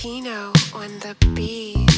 Tino on the beat.